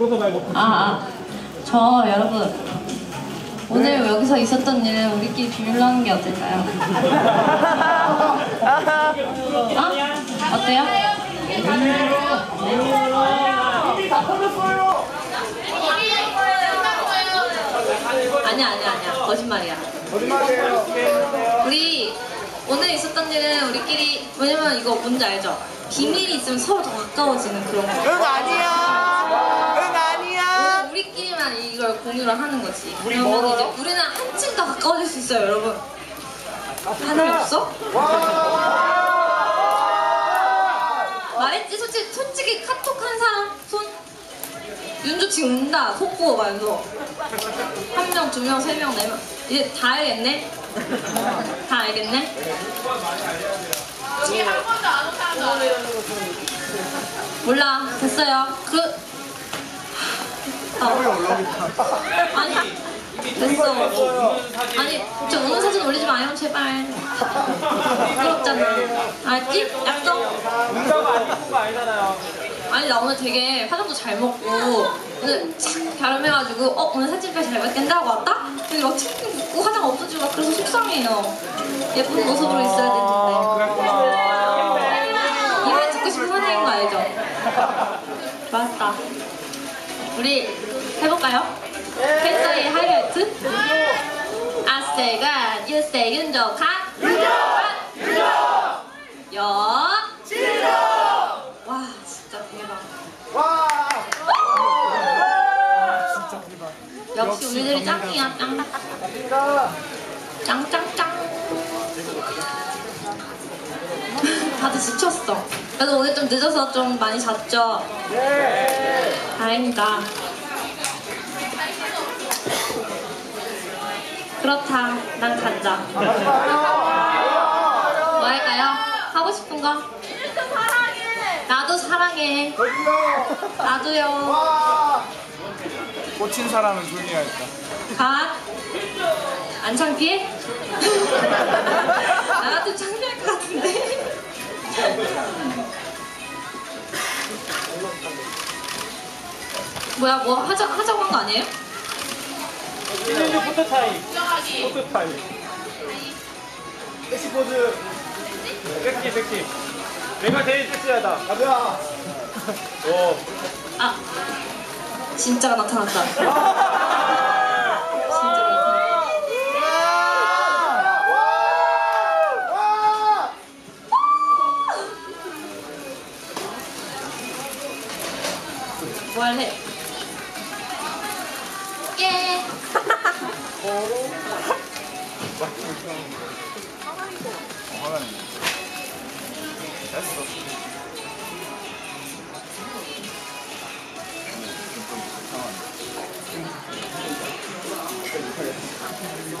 울어서 말고. 아, 아. 저 여러분 오늘 여기서 있었던 일은 우리끼리 비밀로 하는 게 어떨까요? 어? 어때요? 아니야 아니야 아니야 거짓말이야 거짓말이에요. 우리 오늘 있었던 일은 우리끼리 왜냐면 이거 뭔지 알죠? 비밀이 있으면 서로 더 가까워지는 그런 거. 응 아니야. 이걸 공유를 하는 거지. 우리 멀어요? 우리는 한층 더 가까워질 수 있어요, 여러분. 반응이 없어? 말했지, 솔직히, 솔직히 카톡 한 사람 손. 윤주 지금 운다. 속보 말도. 한 명, 두 명, 세 명, 네 명. 이제 다 알겠네? 다 알겠네? 몰라. 됐어요. 그. 아, 아니 됐어. 아니 저 오늘 사진 올리지 마요 제발. 부끄럽잖아. 알지? 약속? 문자가 안 예쁜 거 아니잖아요. 아니 나 오늘 되게 화장도 잘 먹고 오늘 착 갸름해가지고 어 오늘 사진빨 잘 받겠다고 왔다? 근데 막 챙겨 묻고 화장 없어지고 막 그래서 속상해요. 예쁜 모습으로 있어야 되는데 이말 듣고 싶은 화장인 거 알죠? 맞다 우리 해볼까요? 팬사의 하이라이트? Say God, you say 윤조 갓? 윤조! 여? 와 진짜 대박. 와. 역시 우리들이 짱이야 짱. 짱짱짱 다들 지쳤어 그래도 오늘 좀 늦어서 좀 많이 잤죠? 다행이다 그렇다 난 간다 뭐 할까요? 하고 싶은 거? 나도 사랑해 나도요 와. 꽂힌 사람은 조용히 해야겠다. 갓. 안 창피해? 나 같은 창피할 것 같은데. 뭐야, 뭐 하자, 하자고 한 거 아니에요? 신인주 photo time. Photo time. Sexy 포즈. 섹시 섹시. 내가 제일 섹시하다. 가자. 오. 아, 진짜가 나타났다. 진짜 나타났다. 뭐 할래? 예. 됐어. 와!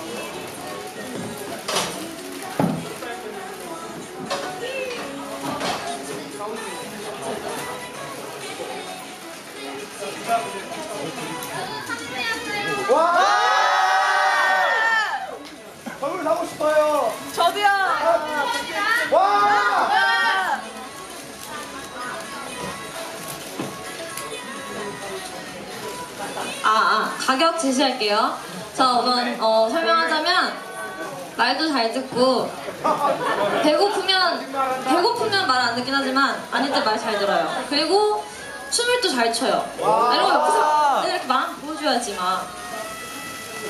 아, 아, 가격 제시할게요. 자, 우선 어, 설명하자면 말도 잘 듣고 배고프면 배고프면 말 안 듣긴 하지만 아닐 때 말 잘 들어요. 그리고 춤을 또 잘 춰요. 아, 이런 거 옆에서 이렇게 막 보여줘야지 막.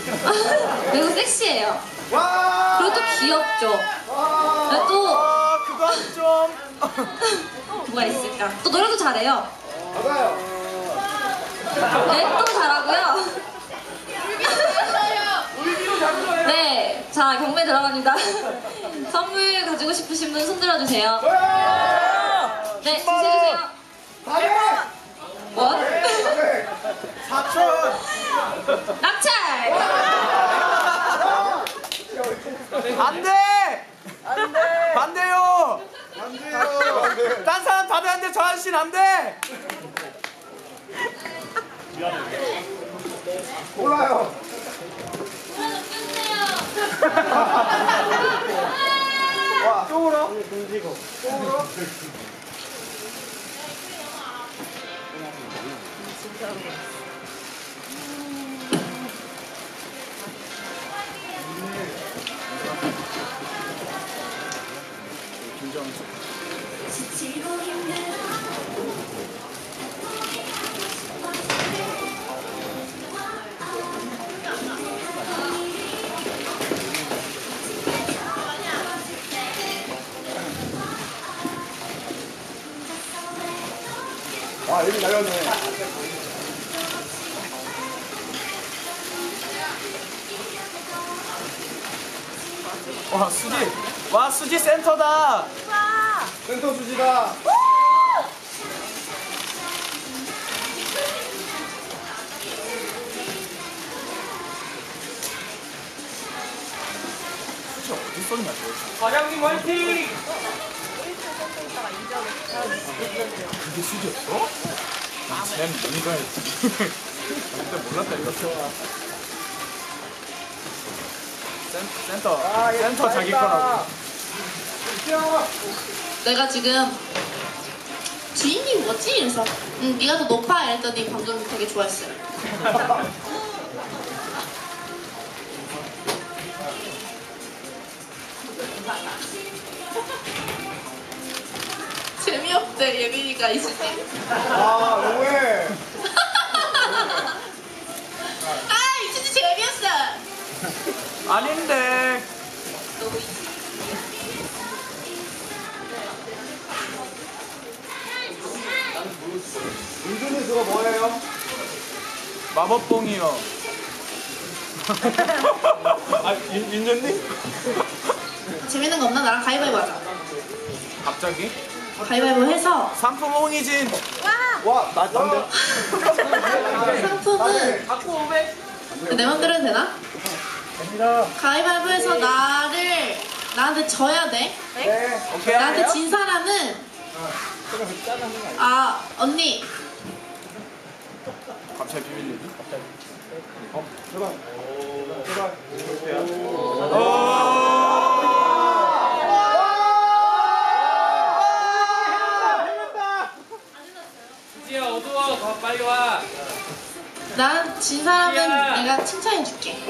그리고 섹시해요. 와! 그리고 또 귀엽죠. 와! 그리고 또. 뭐가 있을까? 또 노래도 잘해요. 맞아요. 랩도 잘하고요. 우리기로 잡으세요. 네, 자 경매 들어갑니다. 선물 가지고 싶으신 분 손들어 주세요. 네, 주세요. 다들! 뭐? 다들! 사촌! 낙찰. 안 돼! 안 돼! 반대요! 안 돼요! 딴 사람 다들 안 돼! 저 아저씨는 안 돼! 몰라요. 와, 쪽으로? 쪽으로? 김정수. 와 여기 날렸네. 와 수지. 와 수지 센터다. 센터 수지다. 수지 어디 저. 과장님 화이팅! 그게 수지였어? 쟤는 뭔가 했지. 근데 몰랐다 이거. 센, 센터 센터 자기 거라고. 내가 지금 주인님 뭐지? 이래서 응 네가 더 높아 이랬더니 방금 되게 좋아했어요 재미없대 예빈이가 있을 때아 너무해. 아 이수지 재미없어 아닌데. 은준이 그거 뭐예요? 마법봉이요. 아 윤, 윤전님? 재밌는 거 없나? 나랑 가위바위보 하자 갑자기? 가위바위보 해서 상품 홍이진. 와 나, 남자. 상품은 갖고 오백. 내 맘대로 해도 되나? 가위바위보 해서 나를 나한테 져야 돼 네. 오케이. 나한테 진 사람은 아 언니 갑자기 비밀 얘기? 제발. 제발. 수지야 어두워. 가, 빨리 와. 난 진 사람은 야. 내가 칭찬해 줄게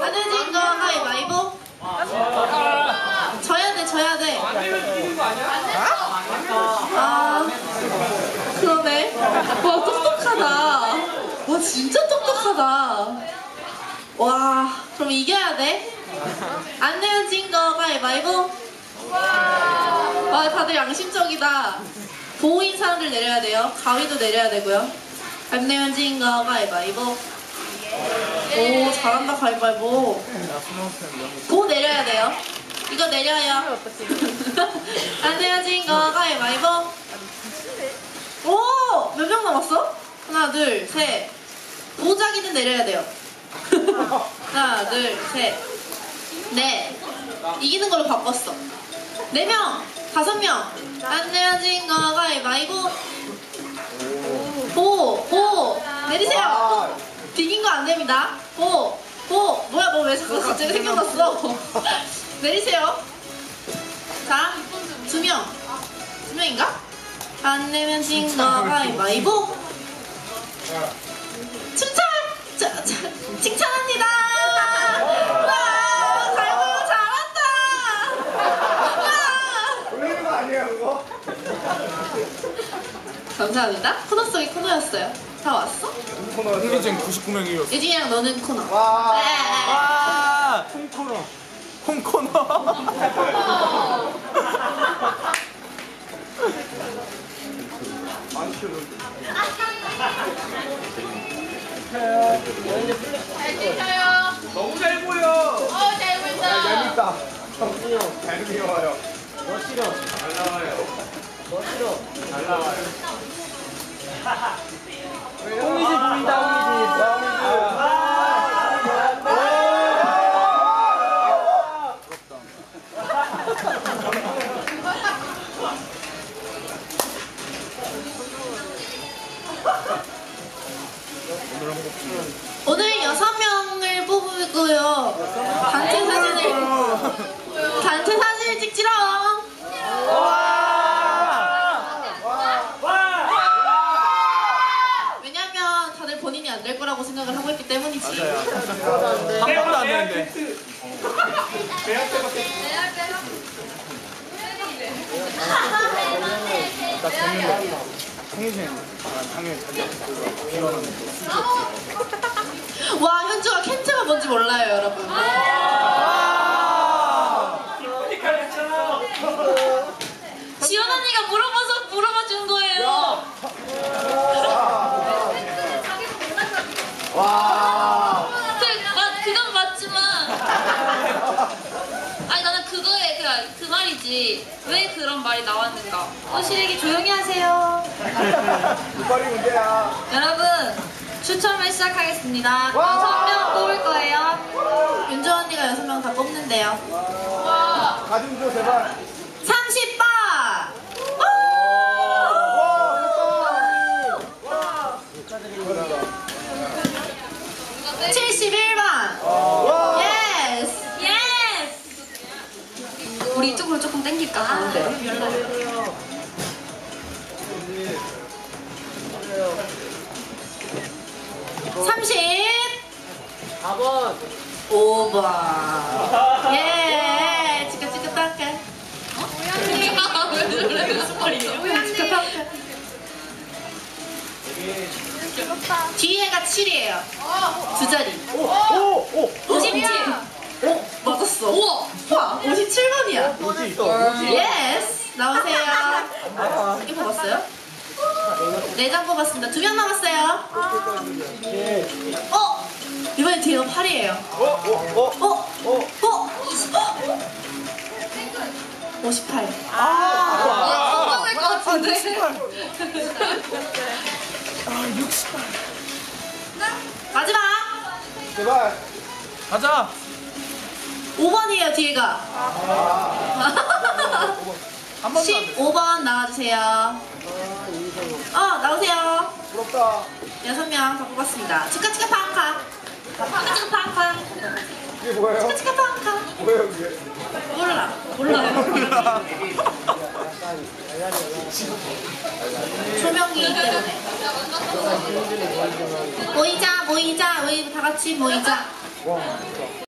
안해진 거 가위바위보 아, 져야 돼 져야 돼안 되면 이기는 거 아니야? 아, 그러네. 와, 똑똑하다. 와, 진짜 똑똑하다. 와, 그럼 이겨야 돼. 안 내어진 거 가위바위보. 와, 다들 양심적이다. 보호인 사람들 내려야 돼요. 가위도 내려야 되고요. 안 내어진 거 가위바위보. 오, 잘한다, 가위바위보. 보 내려야 돼요. 이거 내려요. 안 내어진 거 가위바위보. 오! 몇 명 남았어? 하나, 둘, 셋. 보자기는 내려야 돼요. 하나, 둘, 셋. 넷. 이기는 걸로 바꿨어. 네 명, 다섯 명. 안 내어진 거 가위바위보. 보, 보. 내리세요. 비긴 거 안 됩니다. 보, 보. 뭐야, 너왜 자꾸 갑자기 생겨났어? 내리세요. 자, 두 명. 두 명인가? 안 내면 진 거 가위바위보. 칭찬! 칭찬합니다! 와, 가위바위보 잘한다! 와! 돌리는 거 아니에요 그거? 감사합니다. 코너 속의 코너였어요. 다 왔어? 홍이진 99명이었어. 예진이랑 너는 코너. 와. 네. 와! 홍코너. 홍코너. 너무 잘 보여. 재밌다. 잘 귀여워요. 잘 나와요. 잘 나와요. 홍이지 보인다, 오늘 여섯 명을 뽑고요. 단체 사진을 단체 사진을 찍지롱. 왜냐면 다들 본인이 안 될 거라고 생각을 하고 있기 때문이지. 한 번도 안 되는데. 나 재밌는 거. 생신, 아, 당연히 자기 비원하는 거. 와 현주가 캔트가 뭔지 몰라요 여러분. 피부니까 했잖아. 언니가 물어봐서 물어봐 준 거예요. 그, 맞, 그건 맞지만. 아니, 나는 그거에, 그, 그 말이지. 왜 그런 말이 나왔는가. 어, 시래기 조용히 하세요. 이빨이 문제야. 여러분, 추첨을 시작하겠습니다. 여섯 명 뽑을 거예요. 윤주 언니가 여섯 명 다 뽑는데요. 가슴 줘 제발. 30번. 와, 71번. 와. Yes. Yes! 우리 이쪽으로 당길까? 가운데. 30. 4번 5번. 예. 왜? 무슨 말이에요? 지긋지긋하게. 뒤에가 7이에요. 두 자리. 오, 오, 오. 57. 오, 맞았어. 우와! 와, 57번이야. 뭐지 있어? Yes. 나오세요. 이거 뽑았어요? 네장 뽑았습니다. 두 명 남았어요. 어? 이번에 뒤에가 8이에요. 오, 오, 오. 어? 오. 어? 58. 아, 성공할 것 같은데. 마지막. 제발. 가자. 5번이에요, 뒤에가. 돼. 15번 나와주세요. 어, 나오세요. 부럽다. 여섯 명다 뽑았습니다. 치카치카 팡카. 치카치카 팡카. 이게 뭐예요? 치카치카 팡카. 뭐예요 이게? 몰라. 몰라요. 조명기 때문에. 모이자, 모이자, 우리 다 같이 모이자. 와.